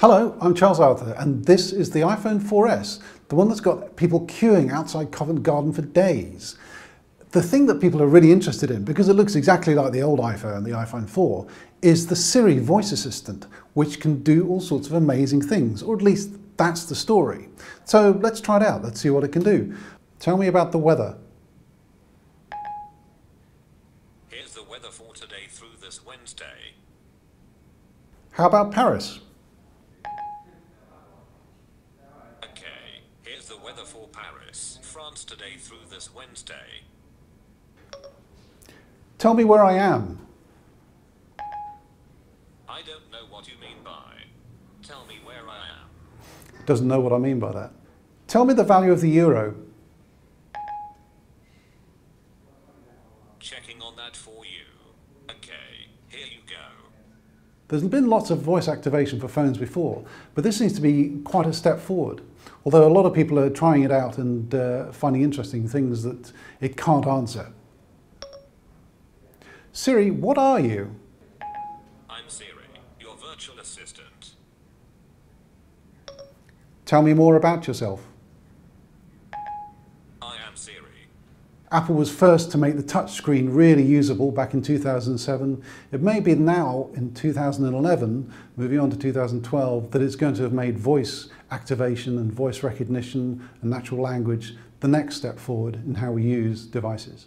Hello, I'm Charles Arthur, and this is the iPhone 4S, the one that's got people queuing outside Covent Garden for days. The thing that people are really interested in, because it looks exactly like the old iPhone, the iPhone 4, is the Siri voice assistant, which can do all sorts of amazing things, or at least that's the story. So let's try it out, let's see what it can do. Tell me about the weather. Here's the weather for today through this Wednesday. How about Paris? Okay, here's the weather for Paris, France today through this Wednesday. Tell me where I am. I don't know what you mean by. Tell me where I am. Doesn't know what I mean by that. Tell me the value of the euro. Checking on that for you. Okay, here you go. There's been lots of voice activation for phones before, but this seems to be quite a step forward. Although a lot of people are trying it out and uh, finding interesting things that it can't answer. Siri, what are you? I'm Siri, your virtual assistant. Tell me more about yourself. Apple was first to make the touchscreen really usable back in 2007. It may be now in 2011, moving on to 2012, that it's going to have made voice activation and voice recognition and natural language the next step forward in how we use devices.